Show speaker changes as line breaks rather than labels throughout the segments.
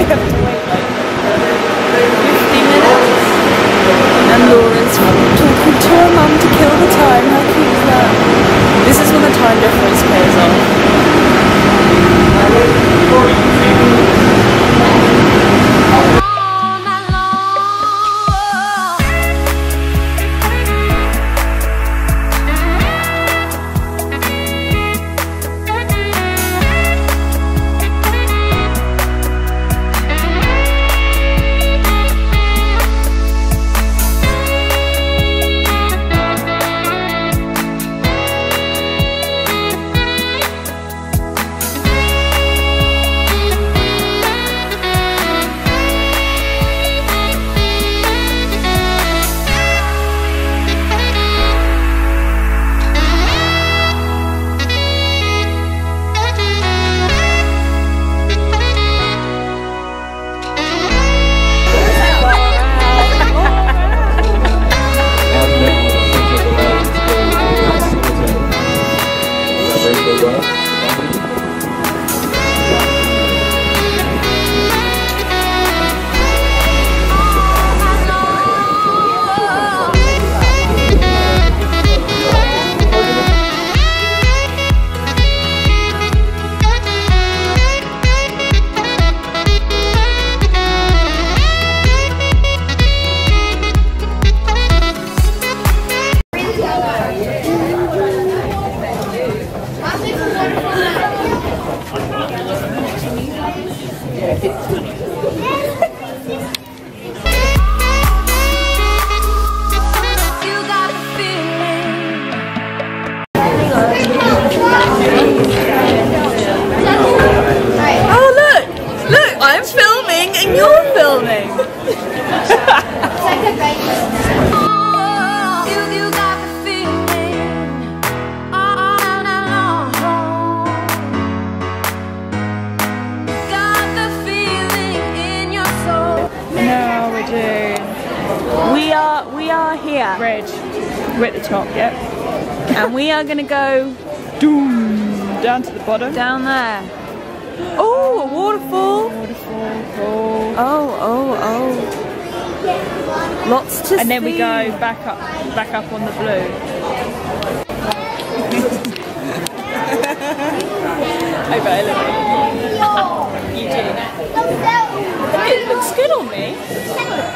we have to wait like 50 minutes. And Laura's talking to her mum to kill the time. That? This is when the time difference pays off. Oh Bridge. We're at the top, yep. and we are gonna go doom down to the bottom. Down there. Oh, a waterfall. Waterfall. Oh, oh, oh. Lots to
and then we go back up back up on the blue.
I bet You do. It looks good on me.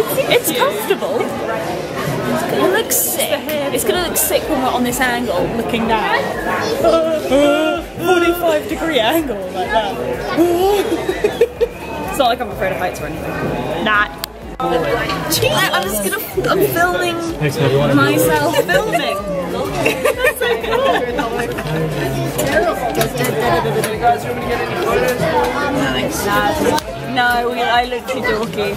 It's, it's comfortable. It looks sick. It's gonna look sick when we're on this angle, looking down. 45 degree angle like that. it's not like I'm afraid of heights or anything. Not. I'm just gonna. I'm filming myself filming. That's so cool. No, we, I look too dorky.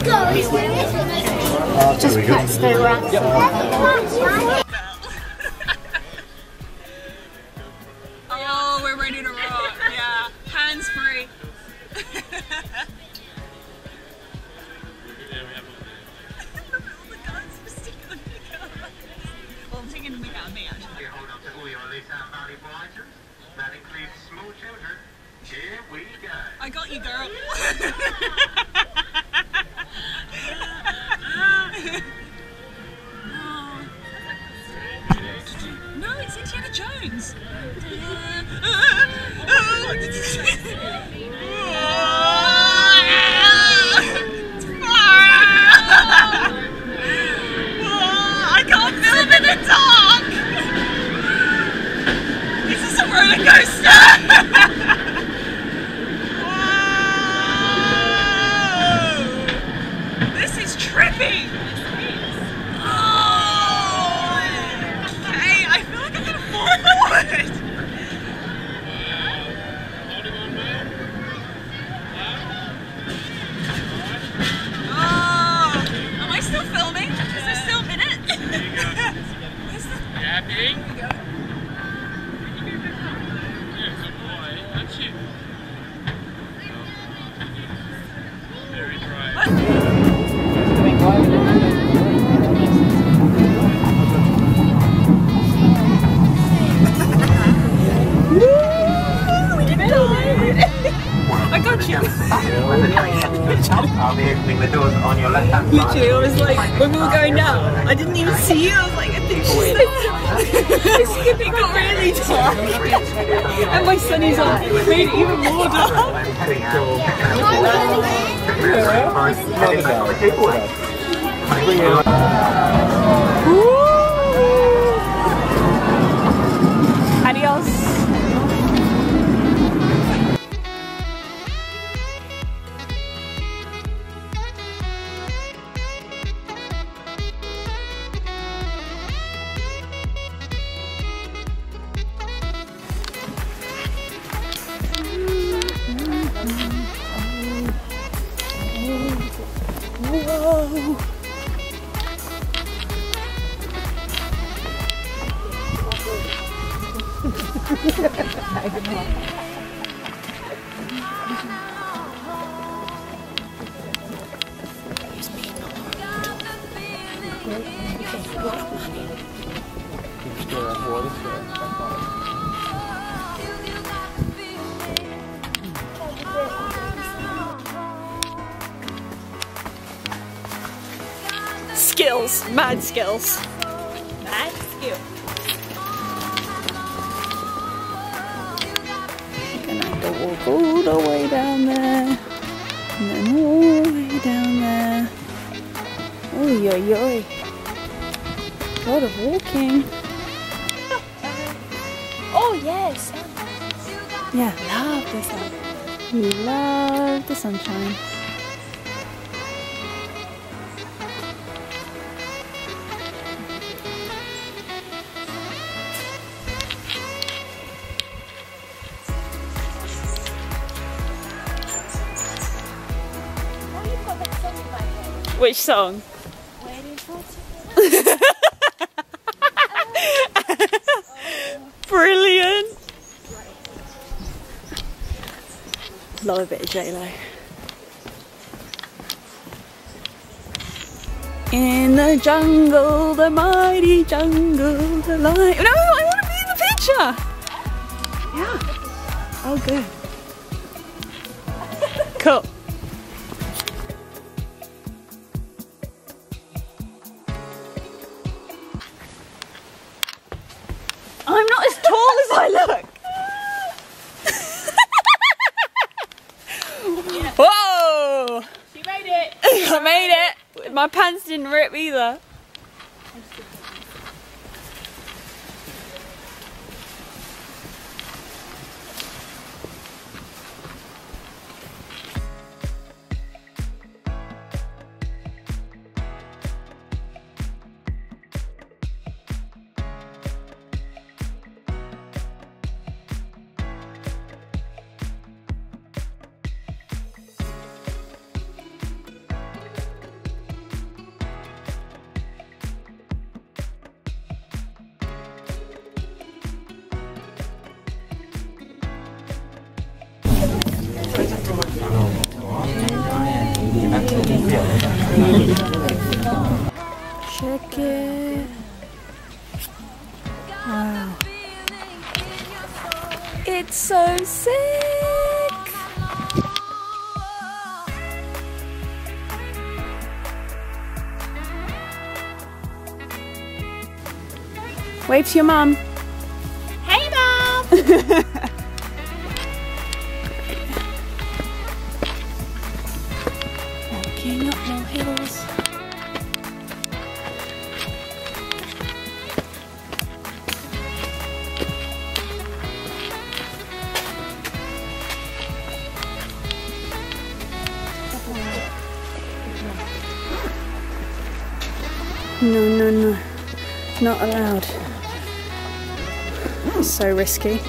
Just press the rats.
Opening the doors on your left hand side.
Literally, I was like, when we were going down, I didn't even see you. I was like, I think she's like, it got really dark. And my son is on, made it even more dark. Skills, mad skills. Mad skills. Gonna have to all the way down there, and then all the way down there. Oi, oi, oi. lot of walking.
Oh yes.
Yeah, love the sun. You love the sunshine. Which song? Brilliant. Love a bit of J-Lo. In the jungle, the mighty jungle, the light. No, I want to be in the picture. Yeah. Oh, good. Didn't rip either. Check it. Wow. It's so sick. Wave to your mum.
Hey mom.
No, no, no. Not allowed. So risky.